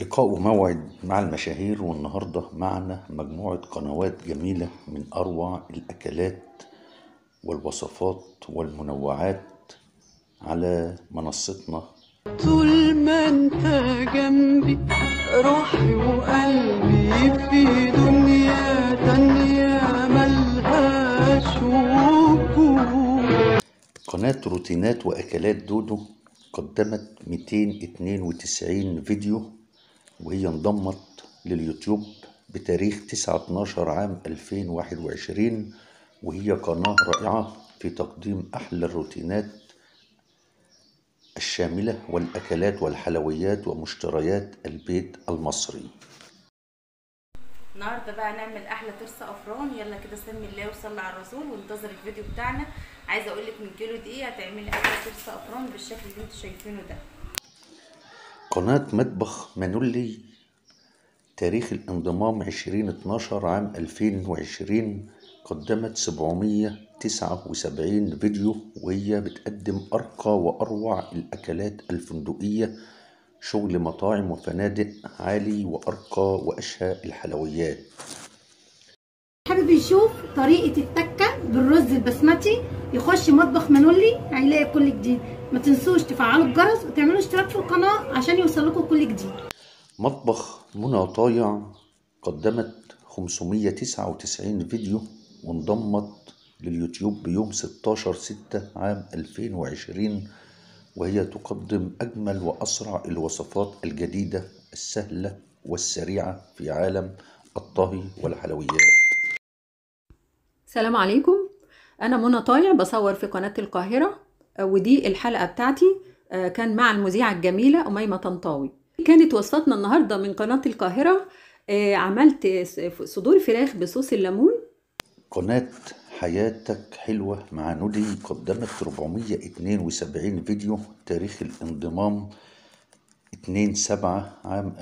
لقاء وموعد مع المشاهير والنهاردة معنا مجموعة قنوات جميلة من أروع الأكلات والوصفات والمنوعات على منصتنا. طول ما أنت جنبي روحي وقلبي في دنيا تانية ملهاش وجود. قناة روتينات وأكلات دودو قدمت 292 فيديو وهي انضمت لليوتيوب بتاريخ 9/12 عام 2021 وهي قناة رائعة في تقديم أحلى الروتينات الشاملة والأكلات والحلويات ومشتريات البيت المصري. النهارده بقى نعمل أحلى ترس أفران. يلا كده سمي الله وصلي على الرسول وانتظر الفيديو بتاعنا. عايزة أقول لك من كيلو دقيق هتعملي أحلى ترس أفران بالشكل اللي أنتوا شايفينه ده. قناة مطبخ مانولي تاريخ الانضمام 2012 عام 2020 قدمت 779 فيديو وهي بتقدم أرقى وأروع الأكلات الفندقية شغل مطاعم وفنادق عالي وأرقى وأشهى الحلويات. حابب يشوف طريقة التكة بالرز البسمتي؟ يخش مطبخ منولي هيلاقي كل جديد. ما تنسوش تفعلوا الجرس وتعملوا اشتراك في القناة عشان يوصلكوا كل جديد. مطبخ منى طايع قدمت 599 فيديو وانضمت لليوتيوب بيوم 16 6 عام 2020 وهي تقدم أجمل وأسرع الوصفات الجديدة السهلة والسريعة في عالم الطهي والحلويات. السلام عليكم. أنا منى طايع بصور في قناة القاهرة آه، ودي الحلقة بتاعتي آه، كان مع المذيعة الجميلة أميمة طنطاوي. كانت وصفتنا النهارده من قناة القاهرة آه، عملت صدور فراخ بصوص الليمون. قناة حياتك حلوة مع نودي قدمت 472 فيديو تاريخ الانضمام 2 7 عام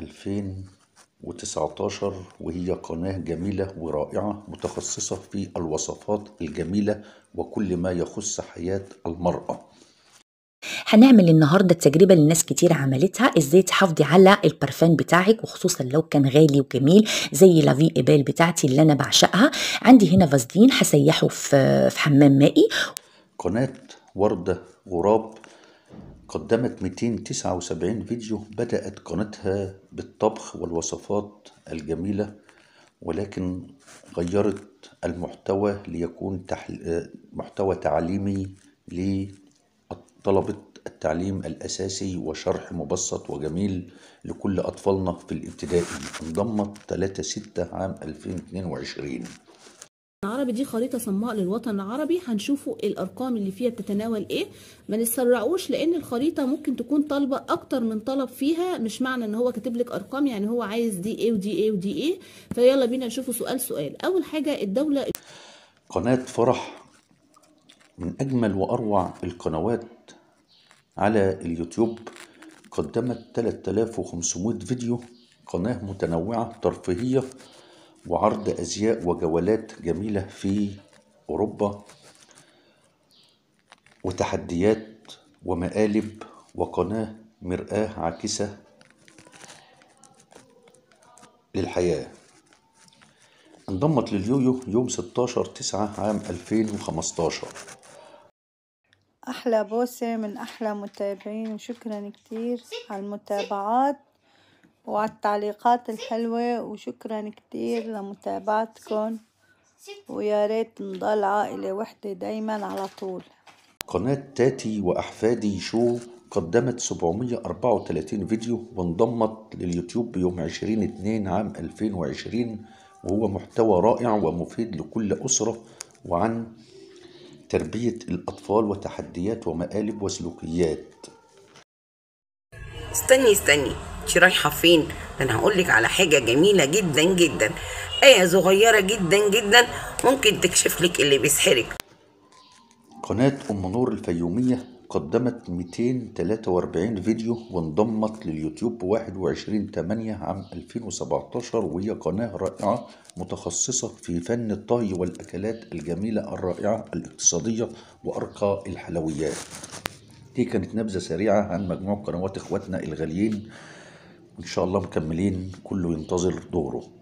2019 وهي قناة جميلة ورائعة متخصصة في الوصفات الجميلة وكل ما يخص حياة المرأة. هنعمل النهارده التجربه اللي ناس كتير عملتها إزاي تحافظي على البرفان بتاعك وخصوصا لو كان غالي وجميل زي لافي ايبال بتاعتي اللي أنا بعشقها. عندي هنا فازلين هسيحه في في حمام مائي. قناة وردة غراب قدمت 279 فيديو بدأت قناتها بالطبخ والوصفات الجميلة ولكن غيرت المحتوى ليكون تحل... محتوى تعليمي لطلبة التعليم الأساسي وشرح مبسط وجميل لكل أطفالنا في الابتدائي انضمت 3 6 عام 2022 العربي دي خريطة صماء للوطن العربي هنشوفوا الأرقام اللي فيها بتتناول إيه. ما نتسرعوش لأن الخريطة ممكن تكون طالبة أكتر من طلب فيها. مش معنى إن هو كاتب لك أرقام يعني هو عايز دي إيه ودي إيه ودي إيه. فيلا بينا نشوفوا سؤال سؤال. أول حاجة الدولة قناة فرح من أجمل وأروع القنوات على اليوتيوب قدمت 3500 فيديو قناة متنوعة ترفيهية وعرض أزياء وجولات جميلة في أوروبا وتحديات ومقالب وقناة مرآة عاكسة للحياة. انضمت لليويو يوم 16 9 عام 2015 أحلى بوسة من أحلى متابعين وشكرا كتير على المتابعات. وعلى التعليقات الحلوة وشكرا كتير لمتابعتكم. ويا ريت نضل عائلة وحدة دايما على طول. قناة تاتي وأحفادي شو قدمت 734 فيديو وانضمت لليوتيوب بيوم 20 2 عام 2020 وهو محتوى رائع ومفيد لكل أسرة وعن تربية الأطفال وتحديات ومقالب وسلوكيات. استني استني. انت رايحة فين؟ ده أنا هقول لك على حاجة جميلة جدا جدا. آية صغيرة جدا جدا ممكن تكشف لك اللي بيسحرك. قناة أم نور الفيومية قدمت 243 فيديو وانضمت لليوتيوب 21 8 عام 2017 وهي قناة رائعة متخصصة في فن الطهي والأكلات الجميلة الرائعة الاقتصادية وأرقى الحلويات. دي كانت نبذة سريعة عن مجموع قنوات إخواتنا الغاليين إن شاء الله مكملين كله ينتظر دوره.